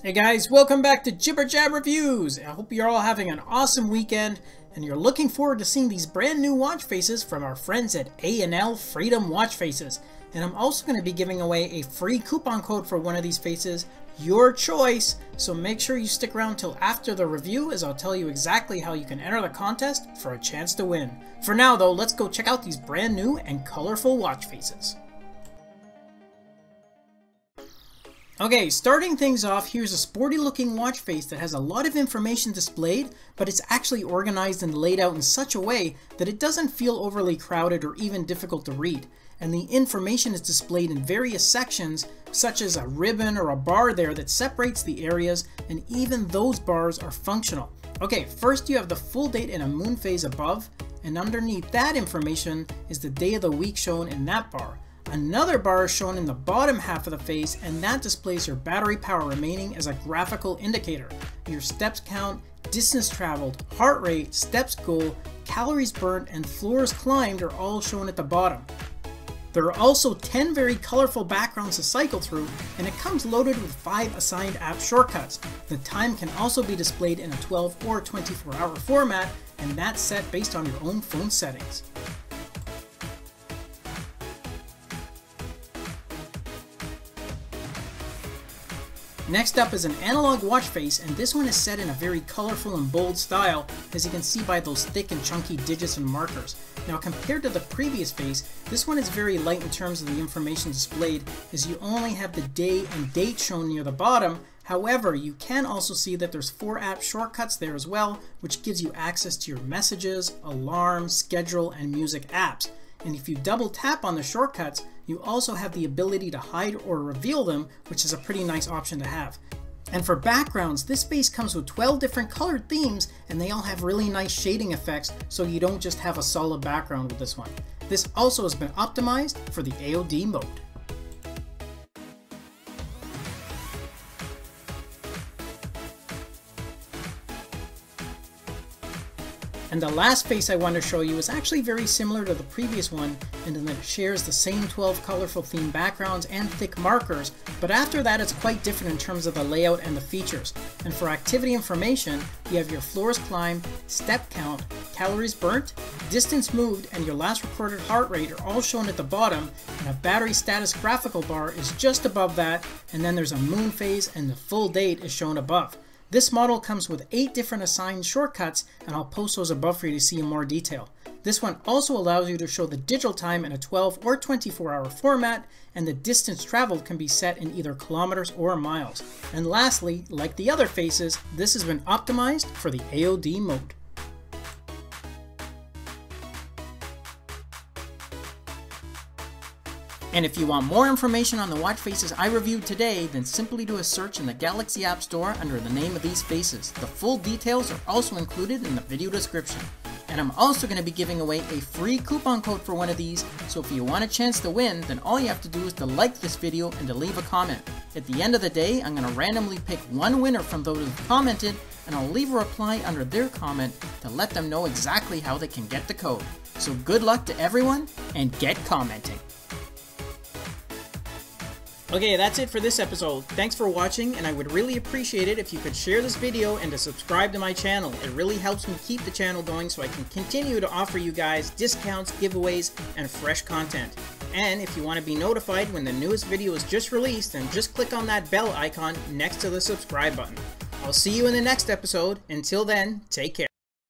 Hey guys, welcome back to Jibber Jab Reviews! I hope you're all having an awesome weekend and you're looking forward to seeing these brand new watch faces from our friends at A&L Freedom Watch Faces. And I'm also going to be giving away a free coupon code for one of these faces, your choice, so make sure you stick around till after the review as I'll tell you exactly how you can enter the contest for a chance to win. For now though, let's go check out these brand new and colorful watch faces. Okay, starting things off, here's a sporty looking watch face that has a lot of information displayed, but it's actually organized and laid out in such a way that it doesn't feel overly crowded or even difficult to read. And the information is displayed in various sections, such as a ribbon or a bar there that separates the areas, and even those bars are functional. Okay, first you have the full date and a moon phase above, and underneath that information is the day of the week shown in that bar. Another bar is shown in the bottom half of the face and that displays your battery power remaining as a graphical indicator. Your steps count, distance traveled, heart rate, steps goal, calories burnt, and floors climbed are all shown at the bottom. There are also 10 very colorful backgrounds to cycle through, and it comes loaded with 5 assigned app shortcuts. The time can also be displayed in a 12 or 24 hour format, and that's set based on your own phone settings. Next up is an analog watch face, and this one is set in a very colorful and bold style, as you can see by those thick and chunky digits and markers. Now compared to the previous face, this one is very light in terms of the information displayed, as you only have the day and date shown near the bottom, However, you can also see that there's four app shortcuts there as well, which gives you access to your messages, alarm, schedule, and music apps. And if you double tap on the shortcuts, you also have the ability to hide or reveal them, which is a pretty nice option to have. And for backgrounds, this base comes with 12 different colored themes and they all have really nice shading effects so you don't just have a solid background with this one. This also has been optimized for the AOD mode. And the last face I want to show you is actually very similar to the previous one and then it shares the same 12 colorful theme backgrounds and thick markers, but after that it's quite different in terms of the layout and the features. And for activity information, you have your floors climbed, step count, calories burnt, distance moved, and your last recorded heart rate are all shown at the bottom, and a battery status graphical bar is just above that, and then there's a moon phase and the full date is shown above. This model comes with 8 different assigned shortcuts and I'll post those above for you to see in more detail. This one also allows you to show the digital time in a 12 or 24 hour format and the distance traveled can be set in either kilometers or miles. And lastly, like the other faces, this has been optimized for the AOD mode. And if you want more information on the watch faces I reviewed today, then simply do a search in the Galaxy App Store under the name of these faces. The full details are also included in the video description. And I'm also going to be giving away a free coupon code for one of these, so if you want a chance to win, then all you have to do is to like this video and to leave a comment. At the end of the day, I'm going to randomly pick one winner from those who commented, and I'll leave a reply under their comment to let them know exactly how they can get the code. So good luck to everyone, and get commenting! Okay, that's it for this episode. Thanks for watching, and I would really appreciate it if you could share this video and to subscribe to my channel. It really helps me keep the channel going so I can continue to offer you guys discounts, giveaways, and fresh content. And if you want to be notified when the newest video is just released, then just click on that bell icon next to the subscribe button. I'll see you in the next episode. Until then, take care.